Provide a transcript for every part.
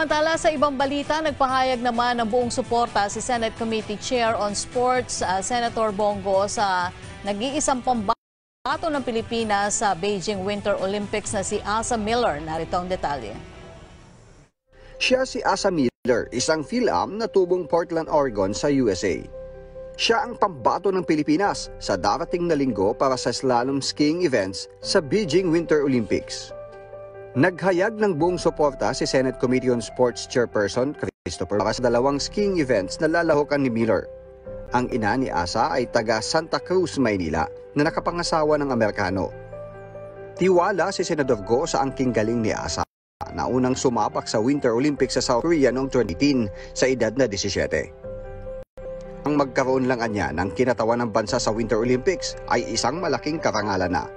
Samantala sa ibang balita, nagpahayag naman ng buong suporta si Senate Committee Chair on Sports, uh, Senator Bongo, sa nag-iisang pambato ng Pilipinas sa Beijing Winter Olympics na si Asa Miller. Narito ang detalye. Siya si Asa Miller, isang PhilAm na tubong Portland, Oregon sa USA. Siya ang pambato ng Pilipinas sa darating na linggo para sa slalom skiing events sa Beijing Winter Olympics. Naghayag ng buong suporta si Senate Committee on Sports Chairperson Christopher para sa dalawang skiing events na lalahukan ni Miller. Ang ina ni Asa ay taga Santa Cruz, Maynila na nakapangasawa ng Amerikano. Tiwala si Senador Go sa angking galing ni Asa na unang sumapak sa Winter Olympics sa South Korea noong 2018 sa edad na 17. Ang magkaroon lang anya ng kinatawan ng bansa sa Winter Olympics ay isang malaking karangalan na.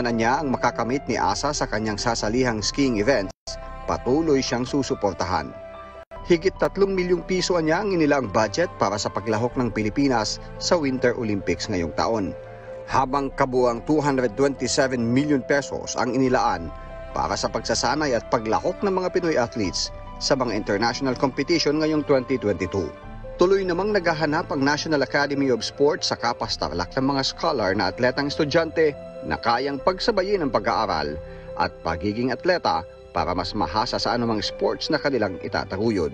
Ano niya ang makakamit ni Asa sa kanyang sasalihang skiing events, patuloy siyang susuportahan. Higit 3 milyong piso niya ang inilang budget para sa paglahok ng Pilipinas sa Winter Olympics ngayong taon. Habang kabuang 227 milyon pesos ang inilaan para sa pagsasanay at paglahok ng mga Pinoy athletes sa mga international competition ngayong 2022. Tuloy namang naghahanap ang National Academy of Sports sa kapastarlak ng mga scholar na atletang estudyante na kayang pagsabayin ang pag-aaral at pagiging atleta para mas mahasa sa anumang sports na kanilang itataguyod.